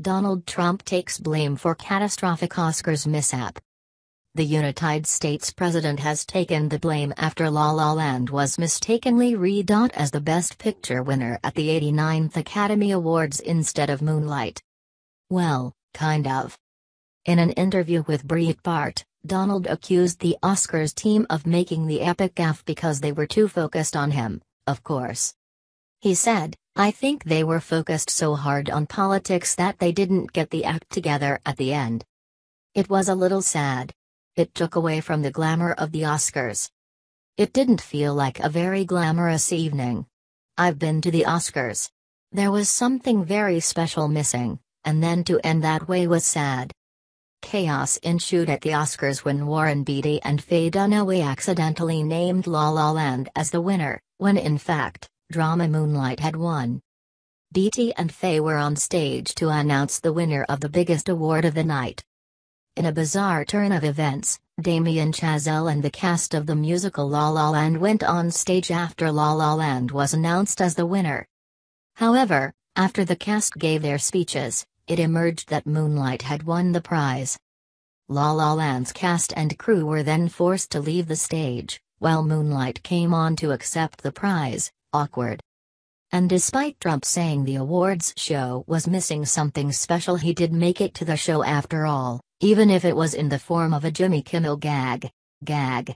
Donald Trump takes blame for catastrophic Oscars mishap. The United States president has taken the blame after La La Land was mistakenly redot as the Best Picture winner at the 89th Academy Awards instead of Moonlight. Well, kind of. In an interview with Breitbart, Donald accused the Oscars team of making the epic gaffe because they were too focused on him, of course. He said, I think they were focused so hard on politics that they didn't get the act together at the end. It was a little sad. It took away from the glamour of the Oscars. It didn't feel like a very glamorous evening. I've been to the Oscars. There was something very special missing, and then to end that way was sad. Chaos ensued at the Oscars when Warren Beatty and Faye Dunaway accidentally named La La Land as the winner, when in fact, drama Moonlight had won. Beatty and Faye were on stage to announce the winner of the biggest award of the night. In a bizarre turn of events, Damien Chazelle and the cast of the musical La La Land went on stage after La La Land was announced as the winner. However, after the cast gave their speeches, it emerged that Moonlight had won the prize. La La Land's cast and crew were then forced to leave the stage, while Moonlight came on to accept the prize, awkward. And despite Trump saying the awards show was missing something special, he did make it to the show after all even if it was in the form of a Jimmy Kimmel gag. Gag.